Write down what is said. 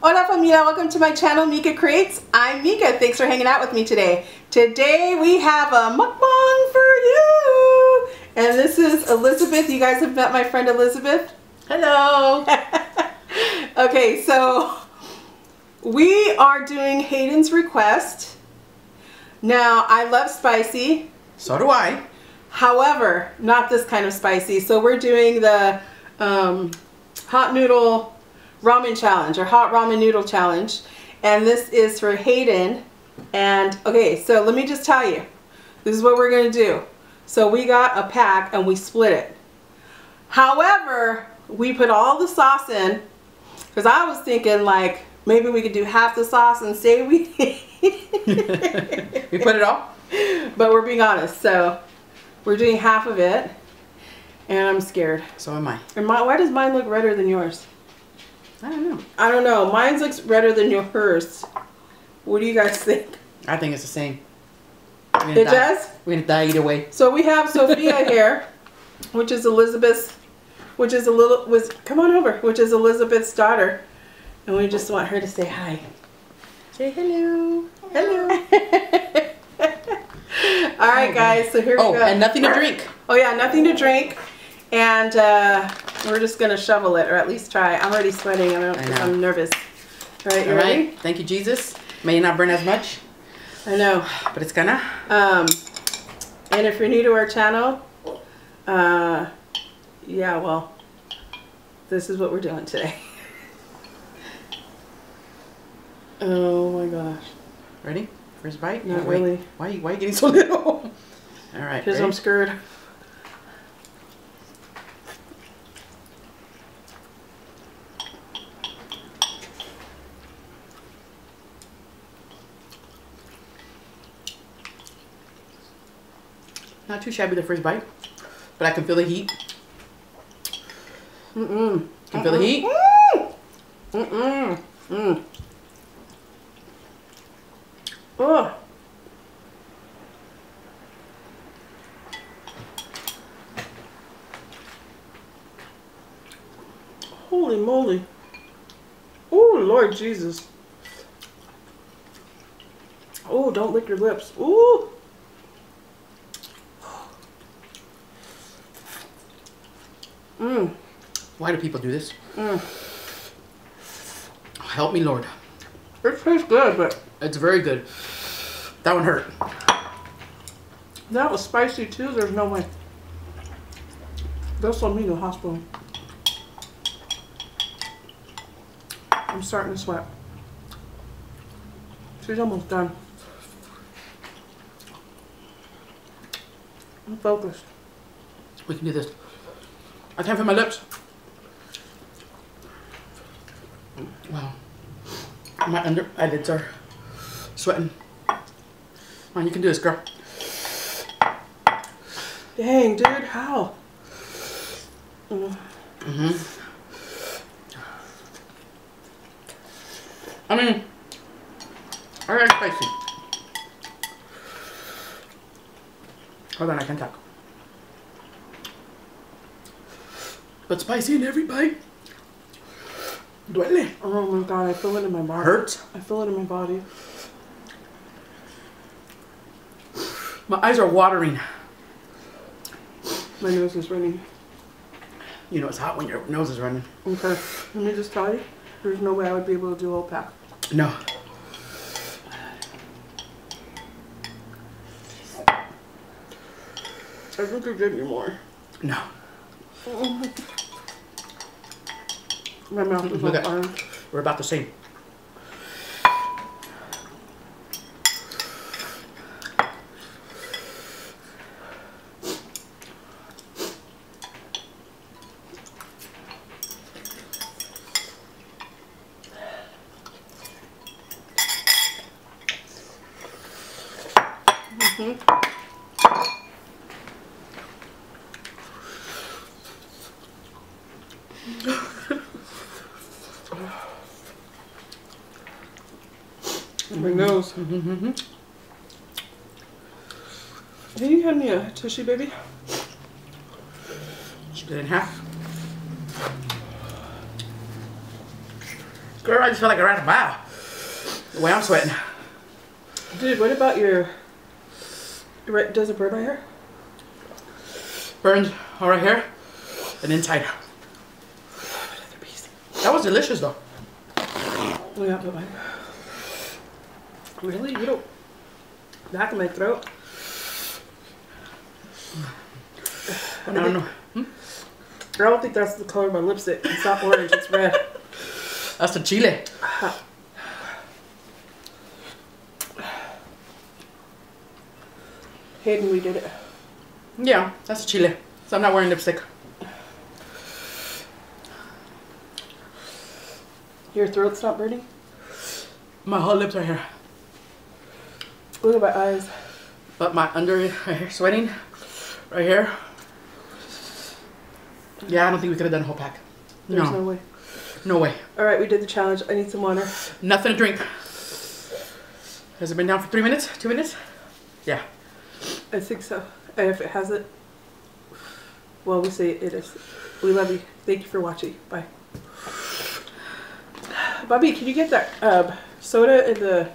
Hola familia, welcome to my channel Mika Creates. I'm Mika, thanks for hanging out with me today. Today we have a mukbang for you. And this is Elizabeth, you guys have met my friend Elizabeth? Hello. okay, so we are doing Hayden's request. Now, I love spicy. So do I. However, not this kind of spicy. So we're doing the um, hot noodle ramen challenge or hot ramen noodle challenge. And this is for Hayden. And okay, so let me just tell you, this is what we're gonna do. So we got a pack and we split it. However, we put all the sauce in because I was thinking like maybe we could do half the sauce and say we we put it all? but we're being honest so we're doing half of it and I'm scared So am I. and my, why does mine look redder than yours I don't know. I don't know mine looks redder than your yours what do you guys think I think it's the same. We're gonna it die. does We're gonna die either way. so we have Sophia here which is Elizabeth's which is a little was come on over which is Elizabeth's daughter and we just want her to say hi say hello hello all right guys so here we Oh, go Oh, and nothing to drink. Oh yeah, nothing to drink. And uh, we're just gonna shovel it, or at least try. I'm already sweating. I'm. I'm nervous. All right, you All ready? right. Thank you, Jesus. May not burn as much, I know. but it's gonna. Um, and if you're new to our channel, uh, yeah, well, this is what we're doing today. Oh my gosh. Ready? First bite? Not Oh, wait. really. Why, why are you getting so little? All right. Because? I'm scared. Not too shabby the first bite, but I can feel the heat. Mm-mm. Can feel the heat. Mm-mm. Mm. Oh. Holy moly. Oh, Lord Jesus. Oh, don't lick your lips. Ooh. Mmm. Why do people do this? Mm. Help me, Lord. It tastes good, but It's very good. That one hurt. that was spicy too. There's no way. They'll send me to the hospital. I'm starting to sweat. She's almost done. I'm focused. We can do this. I can't feel my lips. Wow. My under eyelids are sweating. Come on, you can do this, girl. Dang, dude, how? Mm. Mm-hmm. I mean, I like spicy. Hold on, I can talk. But spicy in every bite. Duele. Oh my god, I feel it in my body. Hurts. I feel it in my body. My eyes are watering. My nose is running. You know it's hot when your nose is running. Okay, let me just tell you, there's no way I would be able to do a whole pack. No. I think you give me more. No. Oh My mouth is Look on at- fire. We're about the same. My nose. Mm-hmm. Can you hand me a tissue, baby? Split it in half. Girl, I just feel like I ran a mile. The way I'm sweating. Dude, what about your... Right, does it burn my hair? Burns all right here and inside. Another. That was delicious though. Oh yeah, but mine. Really? You don't... Back in my throat? I don't know. I don't think that's the color of my lipstick. It's not orange, it's red. That's the chile. Hayden, we did it. Yeah, that's the chile. So I'm not wearing lipstick. Your throat's not burning? My whole lips are here. Look at my eyes. But my under right here, sweating, right here. Yeah, I don't think we could have done a whole pack. There's no, No, way. no way. Alright, we did the challenge. I need some water. Nothing to drink. Has it been down for three minutes? Two minutes? Yeah. I think so. And if it hasn't, well, we say it is. We love you. Thank you for watching. Bye. Bobby, can you get that um, soda in the